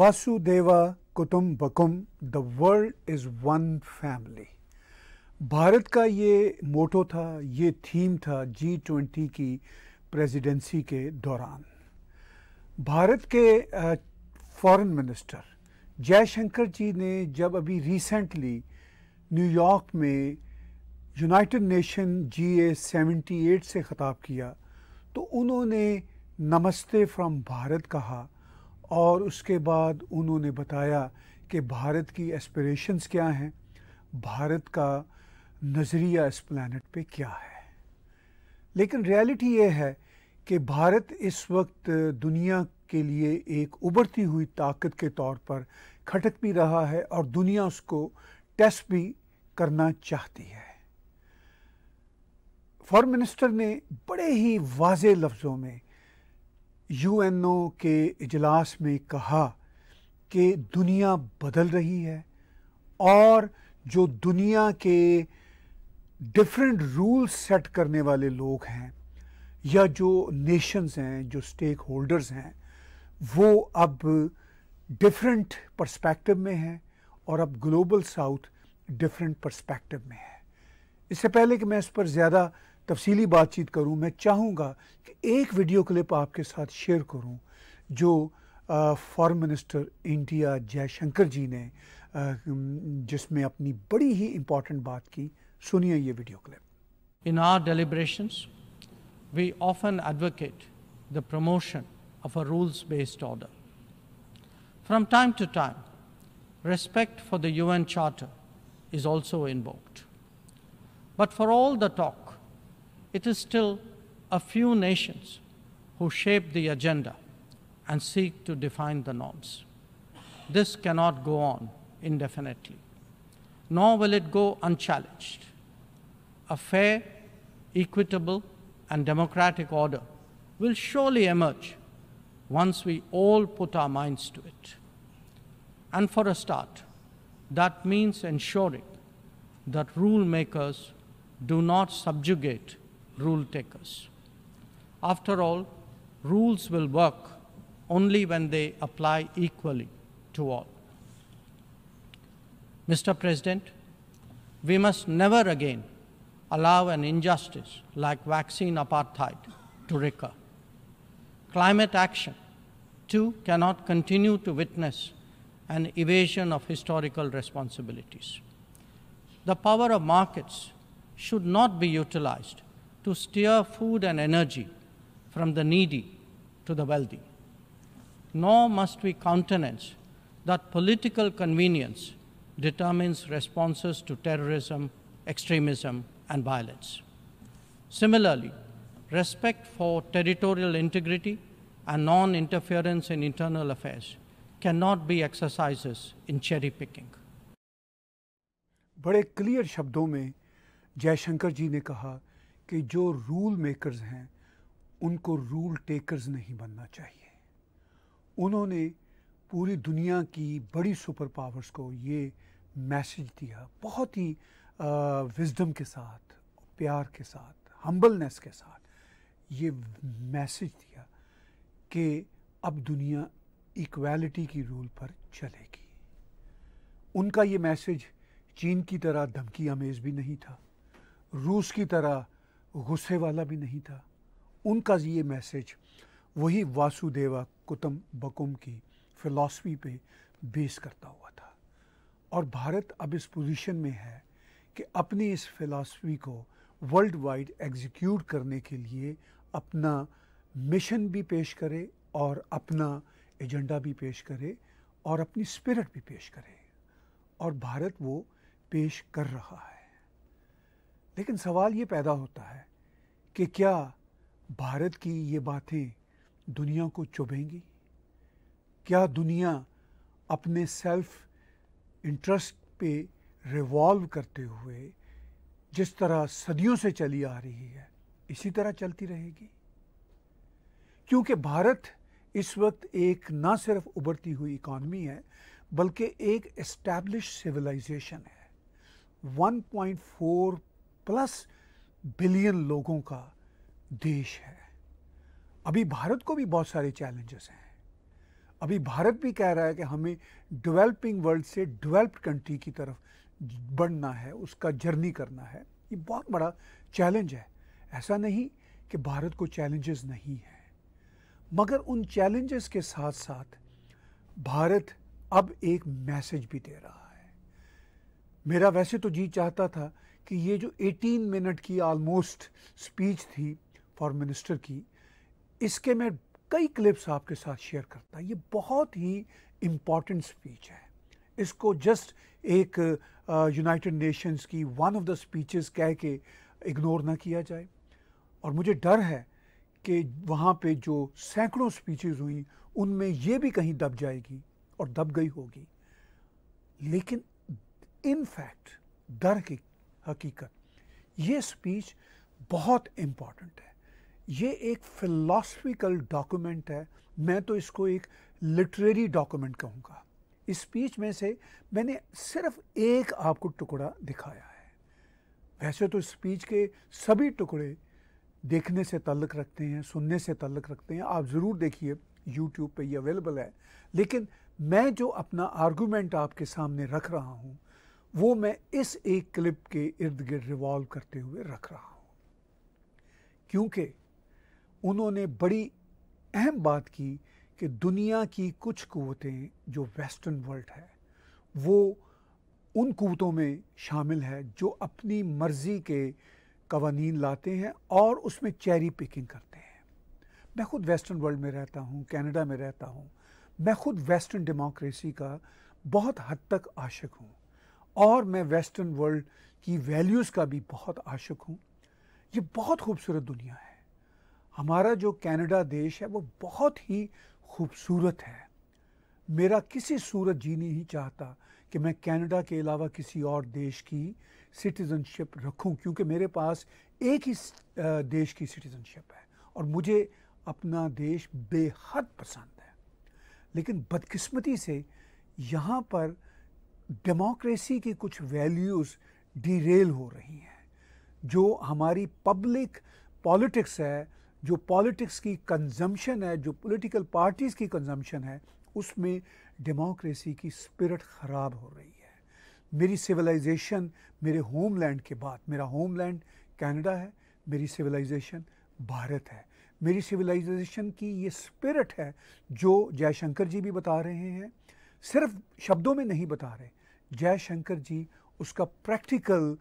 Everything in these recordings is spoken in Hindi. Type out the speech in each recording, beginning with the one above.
Vasudeva कुटुम्बकम the world is one family Bharat का ये मोटो था, ये थीम था जी ट्वेंटी की प्रेसिडेंसी के दौरान। भारत के फॉरेन मिनिस्टर जयशंकर जी ने जब अभी रिसेंटली न्यूयॉर्क में United Nation G A seventy eight से ख़ताब किया तो उन्होंने नमस्ते फ्रॉम भारत कहा और उसके बाद उन्होंने बताया कि भारत की एस्पिरेशंस क्या हैं? भारत का नज़रिया इस प्लानट पे क्या है? लेकिन रियलिटी ये है कि भारत इस वक्त दुनिया के लिए एक उभरती हुई ताकत के तौर पर खटक भी रहा है और दुनिया उसको टेस्ट भी करना चाहती है। फॉरेन मिनिस्टर ने बड़े ही वाज लफ्ज़ों में यूएनओ के इजलास में कहा कि दुनिया बदल रही है और जो दुनिया के डिफरेंट रूल्स सेट करने वाले लोग हैं या जो नेशंस हैं, जो स्टेक होल्डर्स हैं, वो अब डिफरेंट पर्सपेक्टिव में हैं और अब ग्लोबल साउथ डिफरेंट पर्सपेक्टिव में है। इससे पहले कि मैं इस पर ज़्यादा तफसीली बातचीत करूँ मैं चाहूँगा कि एक वीडियो क्लिप आपके साथ शेयर करूँ जो foreign minister India Jaishankar ji ने जिसमें अपनी बड़ी ही इम्पोर्टेंट बात की सुनिए ये video clip in our deliberations we often advocate the promotion of of a rules based order. From time to time, respect for the UN Charter is also invoked. But for all the talk it is still a few nations who shape the agenda and seek to define the norms. This cannot go on indefinitely, nor will it go unchallenged. A fair, equitable, and democratic order will surely emerge once we all put our minds to it. And for a start, that means ensuring that rule makers do not subjugate rule takers. After all, rules will work only when they apply equally to all. Mr. President, we must never again allow an injustice like vaccine apartheid to recur. Climate action, too, cannot continue to witness an evasion of historical responsibilities. The power of markets should not be utilized to steer food and energy from the needy to the wealthy. Nor must we countenance that political convenience determines responses to terrorism, extremism, and violence. Similarly, respect for territorial integrity and non interference in internal affairs cannot be exercises in cherry picking. बड़े क्लियर शब्दों में जयशंकर जी ने कहा कि जो रूल मेकर्स हैं, उनको रूल टेकर्स नहीं बनना चाहिए। उन्होंने पूरी दुनिया की बड़ी सुपर पावर्स को ये मैसेज दिया, बहुत ही विजडम के साथ, प्यार के साथ हम्बलनेस के साथ ये मैसेज दिया कि अब दुनिया इक्वालिटी की रूल पर चलेगी। उनका ये मैसेज चीन की तरह धमकी अमेज भी नहीं था। रूस की तरह गुस्से वाला भी नहीं था। उनका ये मैसेज वही वासुदेवा कुतम बकुम की फ़िलासफ़ी पे बेस करता हुआ था। और भारत अब इस पोजीशन में है कि अपनी इस फ़िलासफ़ी को वर्ल्ड वाइड एग्जीक्यूट करने के लिए अपना मिशन भी पेश करे और अपना एजेंडा भी पेश करे और अपनी स्पिरिट भी पेश करे। और भारत वो पेश कर रहा है। लेकिन सवाल ये पैदा होता है कि क्या भारत की ये बातें दुनिया को चुभेंगी? क्या दुनिया अपने सेल्फ इंटरेस्ट पे रिवॉल्व करते हुए जिस तरह सदियों से चली आ रही है, इसी तरह चलती रहेगी? क्योंकि भारत इस वक्त एक ना सिर्फ़ उभरती हुई इकॉनमी है, बल्कि एक एस्टैब्लिश सिविलाइजेशन है। 1.4 प्लस बिलियन लोगों का देश है। अभी भारत को भी बहुत सारे चैलेंजेस हैं। अभी भारत भी कह रहा है कि हमें डेवलपिंग वर्ल्ड से डेवलप्ड कंट्री की तरफ़ बढ़ना है, उसका जर्नी करना है। ये बहुत बड़ा चैलेंज है। ऐसा नहीं कि भारत को चैलेंजेस नहीं है। मगर उन चैलेंजेस के साथ साथ भारत अब एक मैसेज भी दे रहा है। मेरा वैसे तो जी चाहता था कि ये जो 18 मिनट की ऑलमोस्ट स्पीच थी फॉर मिनिस्टर की इसके मैं कई क्लिप्स आपके साथ शेयर करता ये बहुत ही इंपॉर्टेंट स्पीच है। इसको जस्ट एक यूनाइटेड uh, नेशंस की वन ऑफ़ द स्पीचेस कह के इग्नोर ना किया जाए। और मुझे डर है कि वहाँ पे जो सैकड़ों स्पीचेस हुई उनमें ये भी कहीं दब जाएगी और दब गई होगी। लेकिन इन फैक्ट डर की हकीकत। ये स्पीच बहुत इंपॉर्टेंट है। ये एक फिलॉसफिकल डॉक्यूमेंट है। मैं तो इसको एक लिटरेरी डॉक्यूमेंट कहूँगा। इस स्पीच में से मैंने सिर्फ़ एक आपको टुकड़ा दिखाया है। वैसे तो स्पीच के सभी टुकड़े देखने से तल्लक रखते हैं, सुनने से तल्लक रखते हैं। आप ज़रूर देखिए यूट्यूब पे ये अवेलेबल है। लेकिन मैं जो अपना आर्गूमेंट आपके सामने रख रहा हूँ वो मैं इस एक क्लिप के इर्द गिर्द रिवॉल्व करते हुए रख रहा हूँ। क्योंकि उन्होंने बड़ी अहम बात की कि दुनिया की कुछ कुतें जो वेस्टर्न वर्ल्ड है, वो उन कुतों में शामिल है जो अपनी मर्ज़ी के कवानीन लाते हैं और उसमें चेरी पिकिंग करते हैं। मैं खुद वेस्टर्न वर्ल्ड में रहता हूँ, कनाडा में रहता हूँ। मैं खुद वेस्टर्न डेमोक्रेसी का बहुत हद तक आशिक हूँ। और मैं वेस्टर्न वर्ल्ड की वैल्यूज़ का भी बहुत आशिक हूँ। ये बहुत खूबसूरत दुनिया है। हमारा जो कनाडा देश है, वो बहुत ही खूबसूरत है। मेरा किसी सूरत जी नहीं चाहता कि मैं कनाडा के अलावा किसी और देश की सिटीज़नशिप रखूँ, क्योंकि मेरे पास एक ही देश की सिटीज़नशिप है और मुझे अपना देश बेहद पसंद है। लेकिन बदकिस्मती से यहाँ पर डेमोक्रेसी की कुछ वैल्यूज़ डिरेल हो रही हैं। जो हमारी पब्लिक पॉलिटिक्स है, जो पॉलिटिक्स की कंजम्पशन है, जो पॉलिटिकल पार्टीज़ की कंजम्पशन है, उसमें डेमोक्रेसी की स्पिरिट ख़राब हो रही है। मेरी सिविलाइजेशन मेरे होमलैंड के बाद, मेरा होमलैंड कनाडा है, मेरी सिविलाइजेशन भारत है। मेरी सिविलाइजेशन की ये स्पिरिट है, जो जयशंकर जी भी बता रहे हैं, सिर्फ़ शब्दों में नहीं बता रहे जयशंकर जी उसका प्रैक्टिकल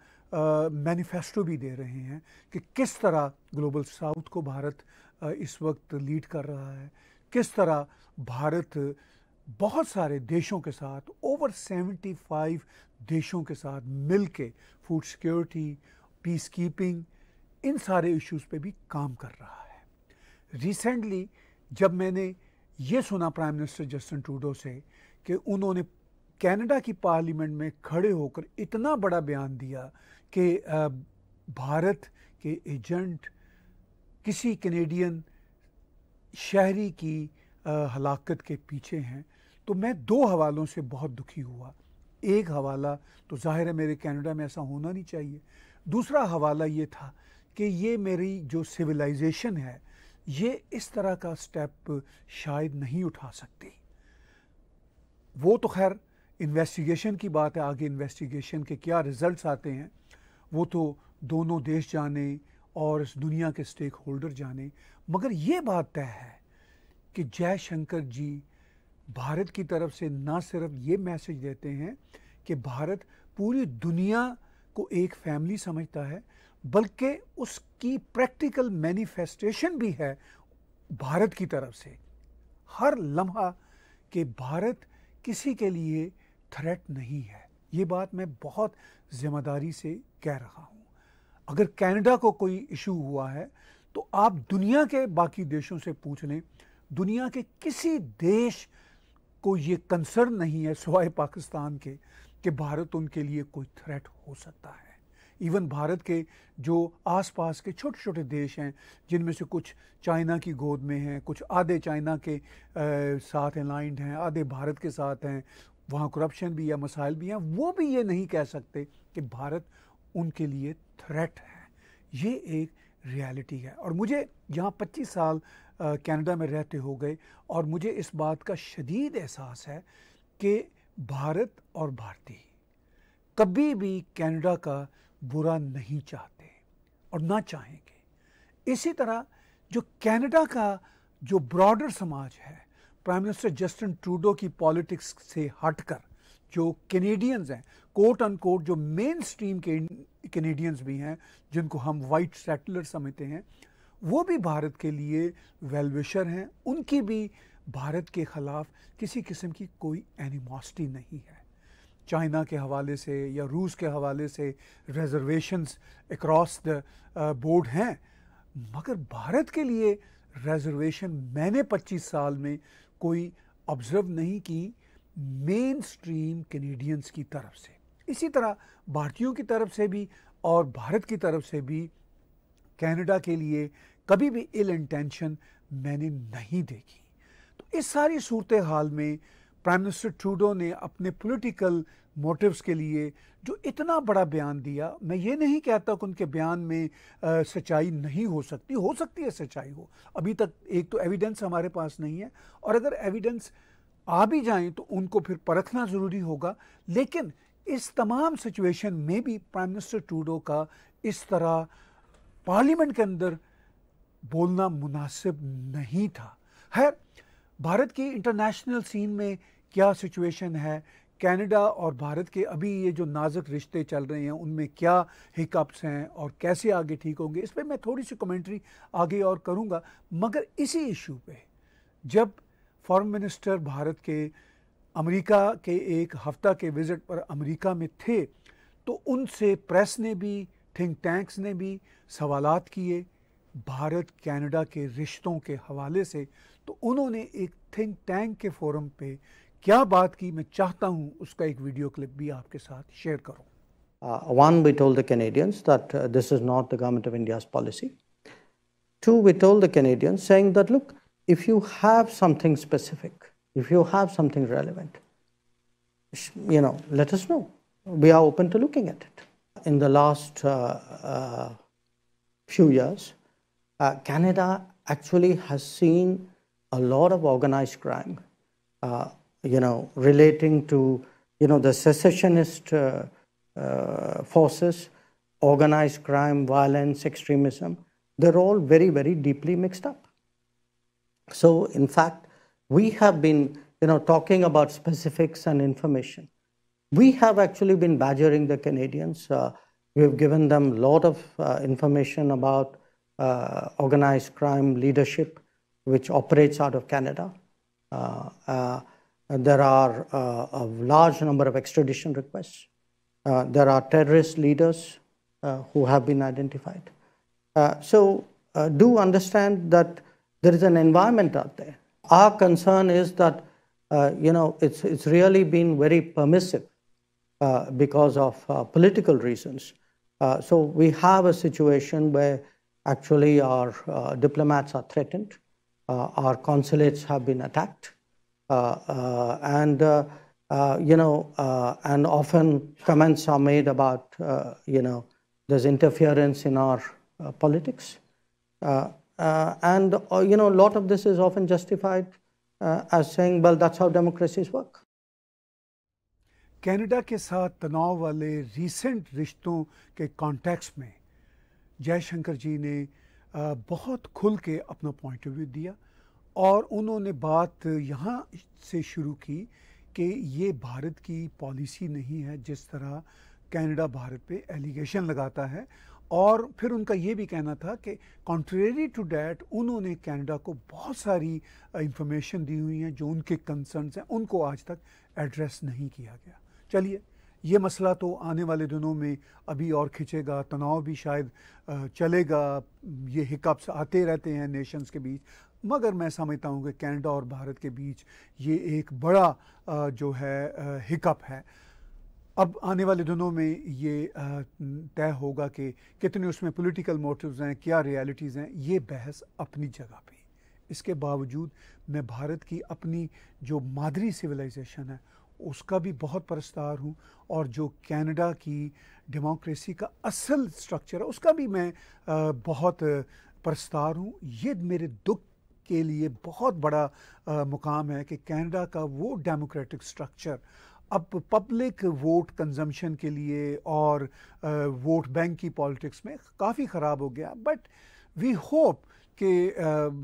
मैनिफेस्टो भी दे रहे हैं कि किस तरह ग्लोबल साउथ को भारत uh, इस वक्त लीड कर रहा है। किस तरह भारत बहुत सारे देशों के साथ ओवर 75 देशों के साथ मिल के फ़ूड सिक्योरिटी पीस कीपिंग इन सारे इश्यूज़ पे भी काम कर रहा है। रिसेंटली जब मैंने ये सुना प्राइम मिनिस्टर जस्टिन ट्रूडो से कि उन्होंने कनाडा की पार्लियामेंट में खड़े होकर इतना बड़ा बयान दिया कि भारत के एजेंट, किसी कनेडियन शहरी की हलाकत के पीछे हैं। तो मैं दो हवालों से बहुत दुखी हुआ। एक हवाला तो ज़ाहिर है मेरे कनाडा में ऐसा होना नहीं चाहिए। दूसरा हवाला ये था कि ये मेरी जो सिविलाइजेशन है, ये इस तरह का स्टेप शायद नहीं उठा सकती। वो तो खैर इन्वेस्टिगेशन की बात है, आगे इन्वेस्टिगेशन के क्या रिजल्ट्स आते हैं, वो तो दोनों देश जाने और इस दुनिया के स्टेक होल्डर जाने। मगर ये बात तय है कि जयशंकर जी भारत की तरफ़ से ना सिर्फ़ ये मैसेज देते हैं कि भारत पूरी दुनिया को एक फैमिली समझता है, बल्कि उसकी प्रैक्टिकल मैनिफेस्टेशन भी है भारत की तरफ़ से। हर लम्हा कि भारत किसी के लिए थ्रेट नहीं है। ये बात मैं बहुत ज़िम्मेदारी से कह रहा हूँ। अगर कनाडा को कोई इशू हुआ है तो आप दुनिया के बाकी देशों से पूछ लें। दुनिया के किसी देश को ये कंसर्न नहीं है सवाए पाकिस्तान के कि भारत उनके लिए कोई थ्रेट हो सकता है। इवन भारत के जो आसपास के छोटे छोटे देश हैं जिनमें से कुछ चाइना की गोद में हैं कुछ आधे चाइना के आ, साथ अलाइंड हैं आधे भारत के साथ हैं वहाँ करप्शन भी या मसाइल भी हैं, वो भी ये नहीं कह सकते कि भारत उनके लिए थ्रेट है। ये एक रियलिटी है। और मुझे यहाँ 25 साल कनाडा में रहते हो गए और मुझे इस बात का शदीद एहसास है कि भारत और भारतीय कभी भी कनाडा का बुरा नहीं चाहते और ना चाहेंगे। इसी तरह जो कनाडा का जो ब्रॉडर समाज है प्राइम मिनिस्टर जस्टिन ट्रूडो की पॉलिटिक्स से हटकर, जो कैनेडियंस हैं कोट अन कोट जो मेन स्ट्रीम के कैनेडियंस भी हैं, जिनको हम वाइट सेटलर समझते हैं, वो भी भारत के लिए वेलविशर हैं। उनकी भी भारत के ख़िलाफ़ किसी किस्म की कोई एनिमोसिटी नहीं है। चाइना के हवाले से या रूस के हवाले से रिजर्वेशंस अक्रॉस द बोर्ड हैं। मगर भारत के लिए रिजर्वेशन मैंने 25 साल में कोई ऑब्ज़र्व नहीं की मेन स्ट्रीम कैनेडियंस की तरफ़ से। इसी तरह भारतीयों की तरफ़ से भी और भारत की तरफ़ से भी कनाडा के लिए कभी भी इल इंटेंशन मैंने नहीं देखी। तो इस सारी सूरत हाल में प्राइम मिनिस्टर ट्रूडो ने अपने पॉलिटिकल मोटिव्स के लिए जो इतना बड़ा बयान दिया मैं ये नहीं कहता कि उनके बयान में आ, सच्चाई नहीं हो सकती हो सकती है सच्चाई हो। अभी तक एक तो एविडेंस हमारे पास नहीं है और अगर एविडेंस आ भी जाएँ तो उनको फिर परखना ज़रूरी होगा। लेकिन इस तमाम सिचुएशन में भी प्राइम मिनिस्टर ट्रूडो का इस तरह पार्लियामेंट के अंदर बोलना मुनासिब नहीं था। है भारत की इंटरनेशनल सीन में क्या सिचुएशन है? कनाडा और भारत के अभी ये जो नाजुक रिश्ते चल रहे हैं, उनमें क्या हिकअप्स हैं और कैसे आगे ठीक होंगे? इस पर मैं थोड़ी सी कमेंट्री आगे और करूँगा। मगर इसी इशू पे, जब फॉरेन मिनिस्टर भारत के अमेरिका के एक हफ़्ता के विज़िट पर अमेरिका में थे तो उनसे प्रेस ने भी थिंक टैंक्स ने भी सवालात किए। भारत कनाडा के रिश्तों के हवाले से तो उन्होंने एक थिंक टैंक के फोरम पे क्या बात की मैं चाहता हूं उसका एक वीडियो क्लिप भी आपके साथ शेयर करूं Uh, one, we told the Canadians that uh, this is not the government of India's policy. Two, we told the Canadians saying that, look, if you have something specific, if you have something relevant, you know, let us know. We are open to looking at it. In the last uh, uh few years, uh, Canada actually has seen a lot of organized crime uh, you know, relating to, you know, the secessionist uh, uh, forces, organized crime, violence, extremism, they're all very, very deeply mixed up. So, in fact, we have been, you know, talking about specifics and information. We have actually been badgering the Canadians. Uh, we've given them a lot of uh, information about uh, organized crime leadership, which operates out of Canada. Uh, there are uh, a large number of extradition requests. Uh, there are terrorist leaders uh, who have been identified. so do understand that there is an environment out there. Our concern is that you know it's it's really been very permissive because of political reasons. so we have a situation where actually our diplomats are threatened. our consulates have been attacked. Uh, uh, and uh, you know, and often comments are made about you know there's interference in our politics, and you know a lot of this is often justified as saying, well, that's how democracies work. Canada के साथ तनाव वाले रीसेंट रिश्तों के कॉन्टेक्स्ट में जयशंकर जी ने बहुत खुल के अपना पॉइंट ऑफ़ व्यू दिया और उन्होंने बात यहाँ से शुरू की कि ये भारत की पॉलिसी नहीं है जिस तरह कनाडा भारत पे एलिगेशन लगाता है और फिर उनका ये भी कहना था कि कॉन्ट्रेरी टू डैट उन्होंने कनाडा को बहुत सारी इंफॉर्मेशन दी हुई हैं जो उनके कंसर्न्स हैं, उनको आज तक एड्रेस नहीं किया गया। चलिए ये मसला तो आने वाले दिनों में अभी और खिंचेगा, तनाव भी शायद चलेगा, ये हिकअप्स आते रहते हैं नेशंस के बीच। मगर मैं समझता हूँ कि कनाडा और भारत के बीच ये एक बड़ा जो है हिकअप है। अब आने वाले दिनों में ये तय होगा कि कितने उसमें पॉलिटिकल मोटिव्स हैं, क्या रियलिटीज़ हैं, ये बहस अपनी जगह पे। इसके बावजूद मैं भारत की अपनी जो मादरी सिविलाइजेशन है उसका भी बहुत परस्तार हूँ और जो कनाडा की डेमोक्रेसी का असल स्ट्रक्चर है उसका भी मैं आ, बहुत प्रस्तार हूँ। ये मेरे दुख के लिए बहुत बड़ा आ, मुकाम है कि कनाडा का वो डेमोक्रेटिक स्ट्रक्चर अब पब्लिक वोट कंजम्पशन के लिए और आ, वोट बैंक की पॉलिटिक्स में काफ़ी ख़राब हो गया। बट वी होप कि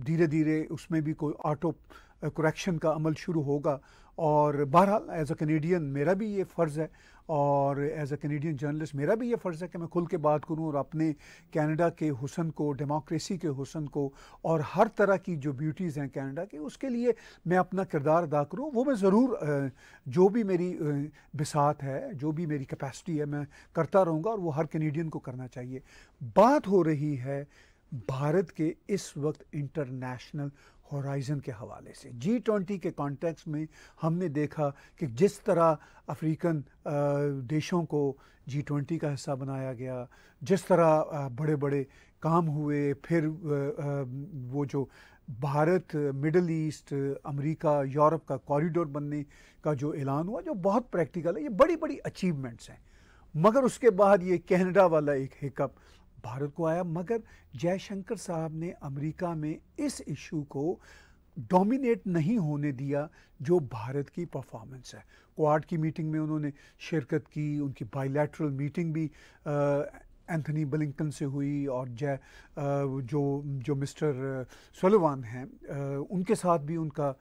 धीरे धीरे उसमें भी कोई ऑटो करेक्शन का अमल शुरू होगा। और बहरहाल एज अ कनेडियन मेरा भी ये फ़र्ज़ है और एज अ कनेडियन जर्नलिस्ट मेरा भी ये फ़र्ज़ है कि मैं खुल के बात करूँ और अपने कनाडा के हुसन को डेमोक्रेसी के हुसन को और हर तरह की जो ब्यूटीज़ हैं कनाडा की, उसके लिए मैं अपना किरदार अदा करूँ। वो मैं ज़रूर जो भी मेरी बिसात है, जो भी मेरी कैपेसिटी है, मैं करता रहूँगा और वो हर कनेडियन को करना चाहिए। बात हो रही है भारत के इस वक्त इंटरनेशनल होराइजन के हवाले से। जी ट्वेंटी के कॉन्टेक्स्ट में हमने देखा कि जिस तरह अफ्रीकन देशों को जी ट्वेंटी का हिस्सा बनाया गया, जिस तरह बड़े बड़े काम हुए, फिर वो जो Bharat, middle east, America, Europe का कॉरिडोर बनने का जो ऐलान हुआ, जो बहुत प्रैक्टिकल है, ये बड़ी बड़ी अचीवमेंट्स हैं। मगर उसके बाद ये कनाडा वाला एक हिकअप भारत को आया, मगर जयशंकर साहब ने अमेरिका में इस इशू को डोमिनेट नहीं होने दिया, जो भारत की परफॉर्मेंस है। क्वाड की मीटिंग में उन्होंने शिरकत की, उनकी बायलैटरल मीटिंग भी एंथनी बलिंगटन से हुई और जय जो जो मिस्टर सोलोवान हैं उनके साथ भी उनका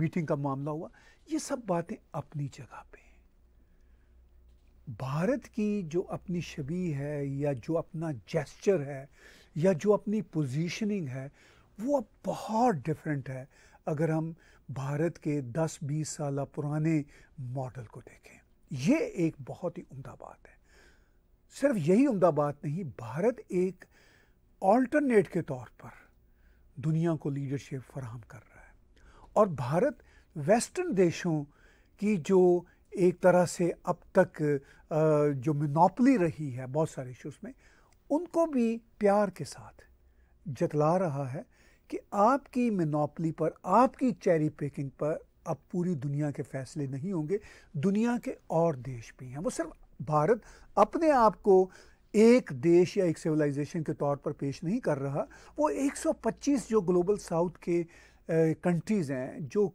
मीटिंग का मामला हुआ। ये सब बातें अपनी जगह पे भारत की जो अपनी छवि है या जो अपना जेस्चर है या जो अपनी पोजीशनिंग है, वो अब बहुत डिफरेंट है। अगर हम भारत के 10-20 साल पुराने मॉडल को देखें, ये एक बहुत ही उम्दा बात है। सिर्फ़ यही उम्दा बात नहीं, भारत एक ऑल्टरनेट के तौर पर दुनिया को लीडरशिप फराहम कर रहा है। और भारत वेस्टर्न देशों की जो एक तरह से अब तक जो मिनोपली रही है बहुत सारे इश्यूज़ में, उनको भी प्यार के साथ जतला रहा है कि आपकी मिनोपली पर, आपकी चेरी पेकिंग पर अब पूरी दुनिया के फैसले नहीं होंगे, दुनिया के और देश भी हैं। वो सिर्फ़ भारत अपने आप को एक देश या एक सिविलाइजेशन के तौर पर पेश नहीं कर रहा। वो 125 जो ग्लोबल साउथ के कंट्रीज़ हैं, जो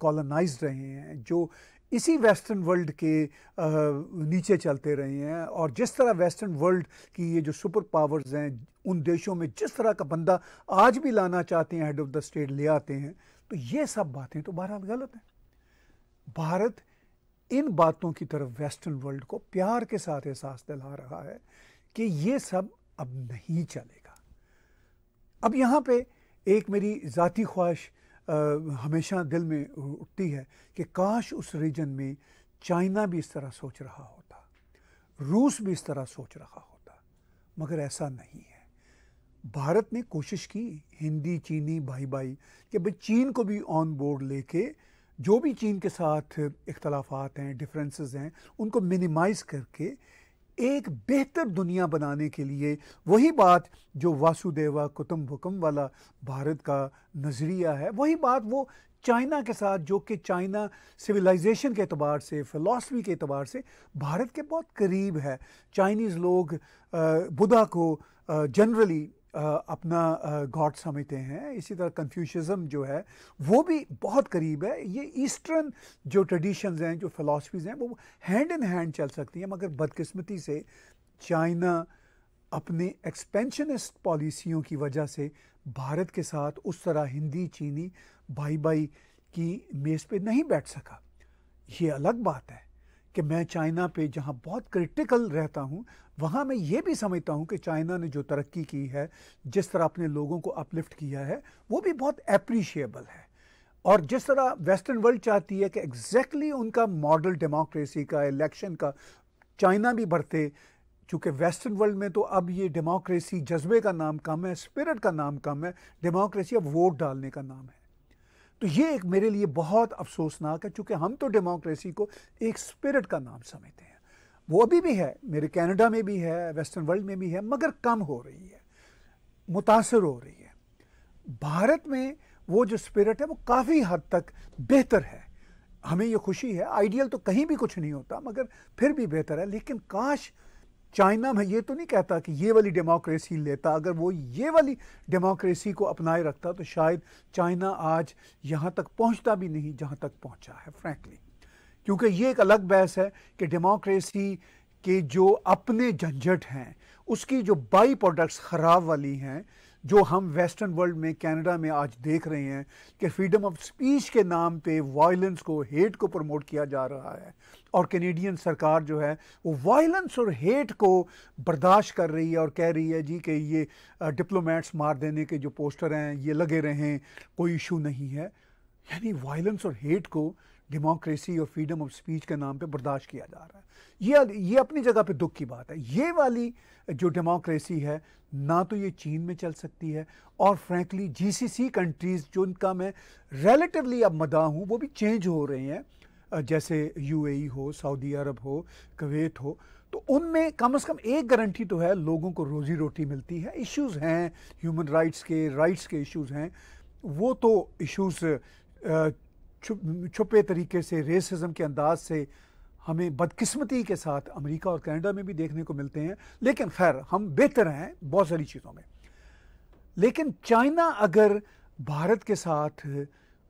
कॉलोनाइज रहे हैं, जो इसी वेस्टर्न वर्ल्ड के नीचे चलते रहे हैं और जिस तरह वेस्टर्न वर्ल्ड की ये जो सुपर पावर्स हैं, उन देशों में जिस तरह का बंदा आज भी लाना चाहते हैं हेड ऑफ़ द स्टेट ले आते हैं तो ये सब बातें तो बहरहाल गलत हैं। भारत इन बातों की तरफ़ वेस्टर्न वर्ल्ड को प्यार के साथ एहसास दिला रहा है कि ये सब अब नहीं चलेगा। अब यहाँ पे एक मेरी ज़ाती ख्वाहिश हमेशा दिल में उठती है कि काश उस रीजन में चाइना भी इस तरह सोच रहा होता, रूस भी इस तरह सोच रहा होता, मगर ऐसा नहीं है। भारत ने कोशिश की, हिंदी, चीनी भाई भाई कि भाई चीन को भी ऑन बोर्ड लेके जो भी चीन के साथ इख्तलाफात हैं डिफरेंसेस हैं, उनको मिनिमाइज़ करके एक बेहतर दुनिया बनाने के लिए वही बात जो वासुदेवा कुटुम्बकम वाला भारत का नज़रिया है, वही बात वो चाइना के साथ, जो कि चाइना सिविलाइजेशन के अतबार से फ़िलासफ़ी के अतबार से भारत के बहुत करीब है। चाइनीज़ लोग बुधा को जनरली अपना गॉड समझते हैं। इसी तरह कन्फ्यूशज़म जो है, वो भी बहुत करीब है। ये ईस्टर्न जो ट्रेडिशंस हैं, जो फ़िलासफ़ीज़ हैं, वो हैंड इन हैंड चल सकती हैं, मगर बदकिस्मती से चाइना अपने एक्सपेंशनिस्ट पॉलिसियों की वजह से भारत के साथ उस तरह हिंदी, चीनी भाई भाई की मेज़ पे नहीं बैठ सका। ये अलग बात है। कि मैं चाइना पे जहाँ बहुत क्रिटिकल रहता हूँ, वहाँ मैं ये भी समझता हूँ कि चाइना ने जो तरक्की की है, जिस तरह अपने लोगों को अपलिफ्ट किया है, वो भी बहुत अप्रिशिएबल है। और जिस तरह वेस्टर्न वर्ल्ड चाहती है कि एग्जैक्टली exactly उनका मॉडल डेमोक्रेसी का इलेक्शन का, चाइना भी बढ़ते, चूँकि वेस्टर्न वर्ल्ड में तो अब ये डेमोक्रेसी जज्बे का नाम कम है स्पिरिट का नाम कम है डेमोक्रेसी अब वोट डालने का नाम है। तो ये एक मेरे लिए बहुत अफसोसनाक है, चूँकि हम तो डेमोक्रेसी को एक स्पिरिट का नाम समझते हैं। वो अभी भी है, मेरे कनाडा में भी है, वेस्टर्न वर्ल्ड में भी है, मगर कम हो रही है, मुतासर हो रही है। भारत में वो जो स्पिरिट है, वो काफ़ी हद तक बेहतर है। हमें ये खुशी है, आइडियल तो कहीं भी कुछ नहीं होता, मगर फिर भी बेहतर है, लेकिन काश चाइना में ये तो नहीं कहता कि ये वाली डेमोक्रेसी लेता, अगर वो ये वाली डेमोक्रेसी को अपनाए रखता तो शायद चाइना आज यहाँ तक पहुँचता भी नहीं जहाँ तक पहुँचा है फ्रैंकली क्योंकि ये एक अलग बहस है कि डेमोक्रेसी के जो अपने झंझट हैं, उसकी जो बाई प्रोडक्ट्स ख़राब वाली हैं जो हम वेस्टर्न वर्ल्ड में कनाडा में आज देख रहे हैं कि फ्रीडम ऑफ़ स्पीच के नाम पे वायलेंस को हेट को प्रमोट किया जा रहा है। और कैनेडियन सरकार जो है, वो वायलेंस और हेट को बर्दाश्त कर रही है और कह रही है जी कि ये डिप्लोमेट्स मार देने के जो पोस्टर हैं, ये लगे रहें, कोई इशू नहीं है। यानी वायलेंस और हेट को डेमोक्रेसी और फ्रीडम ऑफ़ स्पीच के नाम पे बर्दाश्त किया जा रहा है। ये ये अपनी जगह पे दुख की बात है। ये वाली जो डेमोक्रेसी है, ना तो ये चीन में चल सकती है और फ्रैंकली जीसीसी कंट्रीज़ जो उनका मैं रिलेटिवली अब मदा हूँ, वो भी चेंज हो रहे हैं। जैसे यूएई हो सऊदी अरब हो कवैत हो तो उनमें कम से कम एक गारंटी तो है, लोगों को रोज़ी रोटी मिलती है। इश्यूज़ हैं ह्यूमन राइट्स के राइट्स के इश्यूज़ हैं। वो तो इश्यूज़ छुपे तरीके से रेसिज्म के अंदाज से हमें बदकिस्मती के साथ अमेरिका और कनाडा में भी देखने को मिलते हैं। लेकिन खैर, हम बेहतर हैं बहुत सारी चीज़ों में। लेकिन चाइना अगर भारत के साथ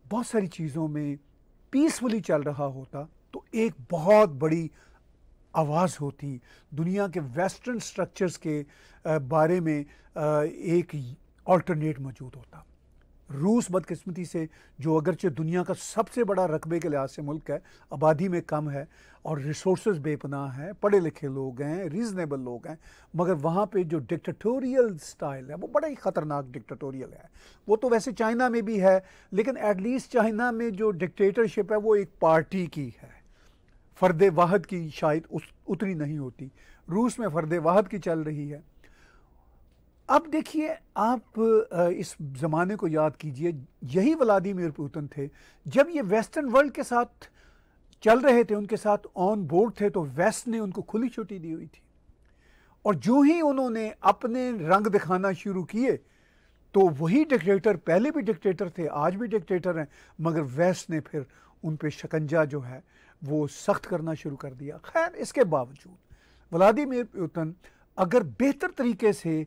बहुत सारी चीज़ों में पीसफुली चल रहा होता तो एक बहुत बड़ी आवाज़ होती। दुनिया के वेस्टर्न स्ट्रक्चर्स के बारे में एक ऑल्टरनेट मौजूद होता। रूस बदकिस्मती से, जो अगरचे दुनिया का सबसे बड़ा रकबे के लिहाज से मुल्क है, आबादी में कम है और रिसोर्स बेपनाह हैं पढ़े लिखे लोग हैं रीज़नेबल लोग हैं, मगर वहाँ पे जो डिक्टेटोरियल स्टाइल है, वो बड़ा ही ख़तरनाक डिक्टेटोरियल है। वो तो वैसे चाइना में भी है, लेकिन एटलीस्ट चाइना में जो डिक्टेटरशिप है, वो एक पार्टी की है। फ़र्द वाहद की शायद उस, उतनी नहीं होती। रूस में फ़र्द वाहद की चल रही है। अब देखिए, आप इस ज़माने को याद कीजिए, यही व्लादिमीर पुतिन थे। जब ये वेस्टर्न वर्ल्ड के साथ चल रहे थे, उनके साथ ऑन बोर्ड थे तो वेस्ट ने उनको खुली छुट्टी दी हुई थी। और जो ही उन्होंने अपने रंग दिखाना शुरू किए तो वही डिक्टेटर पहले भी डिक्टेटर थे, आज भी डिक्टेटर हैं, मगर वेस्ट ने फिर उन पर शिकंजा जो है, वो सख्त करना शुरू कर दिया। खैर, इसके बावजूद, व्लादिमीर पुतिन अगर बेहतर तरीके से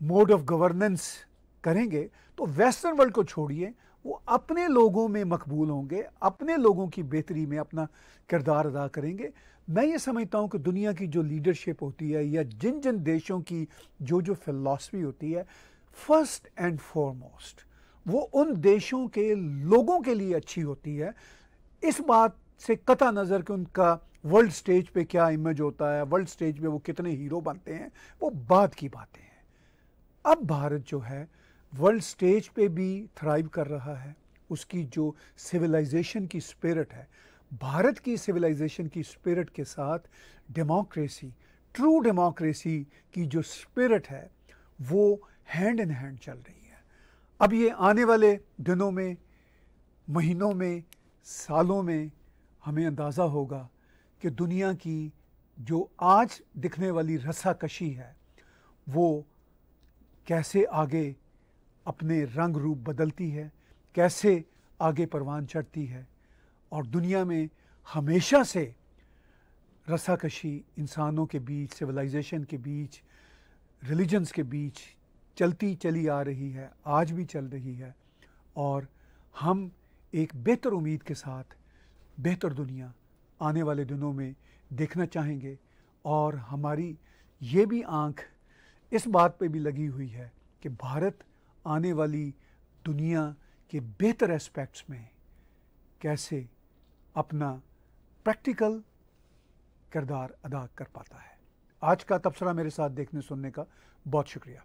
मोड ऑफ़ गवर्नेंस करेंगे तो वेस्टर्न वर्ल्ड को छोड़िए, वो अपने लोगों में मकबूल होंगे, अपने लोगों की बेहतरी में अपना किरदार अदा करेंगे। मैं ये समझता हूँ कि दुनिया की जो लीडरशिप होती है या जिन जिन देशों की जो जो फिलासफी होती है फ़र्स्ट एंड फॉरमोस्ट वो उन देशों के लोगों के लिए अच्छी होती है। इस बात से कता नज़र कि उनका वर्ल्ड स्टेज पे क्या इमेज होता है वर्ल्ड स्टेज पे वो कितने हीरो बनते हैं, वो बाद की बातें हैं। अब भारत जो है वर्ल्ड स्टेज पे भी थ्राइव कर रहा है। उसकी जो सिविलाइजेशन की स्पिरिट है, भारत की सिविलाइजेशन की स्पिरिट के साथ डेमोक्रेसी ट्रू डेमोक्रेसी की जो स्पिरिट है, वो हैंड इन हैंड चल रही है। अब ये आने वाले दिनों में, महीनों में, सालों में हमें अंदाज़ा होगा कि दुनिया की जो आज दिखने वाली रसाकशी है, वो कैसे आगे अपने रंग रूप बदलती है, कैसे आगे परवान चढ़ती है। और दुनिया में हमेशा से रसाकशी इंसानों के बीच सिविलाइजेशन के बीच रिलीजन्स के बीच चलती चली आ रही है, आज भी चल रही है। और हम एक बेहतर उम्मीद के साथ बेहतर दुनिया आने वाले दिनों में देखना चाहेंगे। और हमारी ये भी आँख इस बात पे भी लगी हुई है कि भारत आने वाली दुनिया के बेहतर एस्पेक्ट्स में कैसे अपना प्रैक्टिकल किरदार अदा कर पाता है। आज का तबसरा मेरे साथ देखने सुनने का बहुत शुक्रिया।